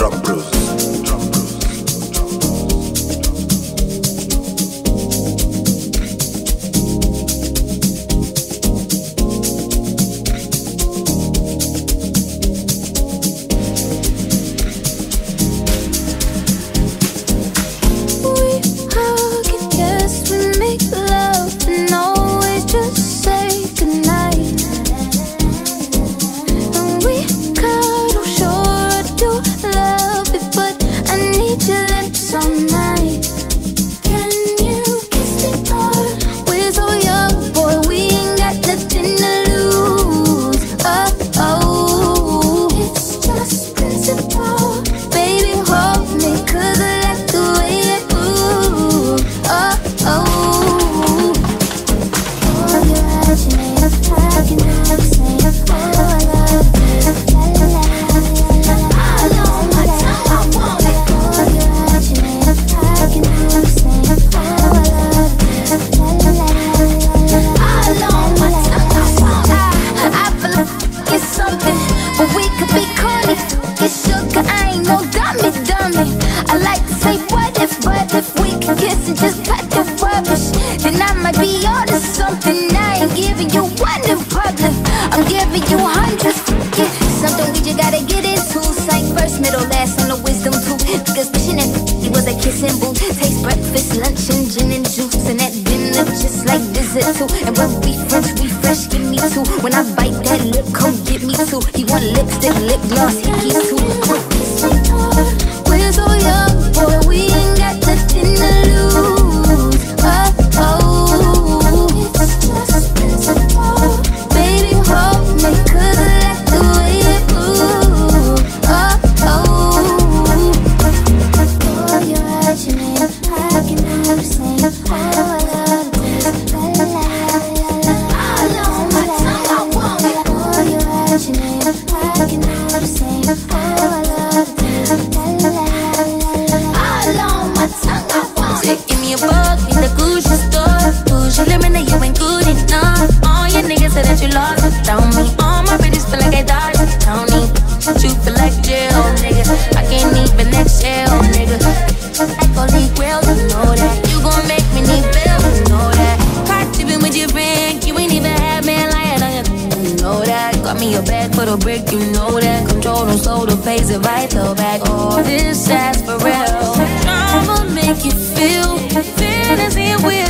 Drum BroZ. Drum. sugar, I ain't no dummy dummy. I like to say what if, what if we could kiss and just cut the rubbish? Then I might be onto something, I ain't giving you one in public. I'm giving you hundreds too. When I bite that lip, come get me too. He want lipstick, lip gloss, hickey too. We're so young, boy, we ain't got nothing to lose. Oh, oh. Baby, hold I like the way it. Oh, oh. You know that control don't slow the pace and right the back. Oh, this sarsaparil. I'ma make you feel, fantasy with.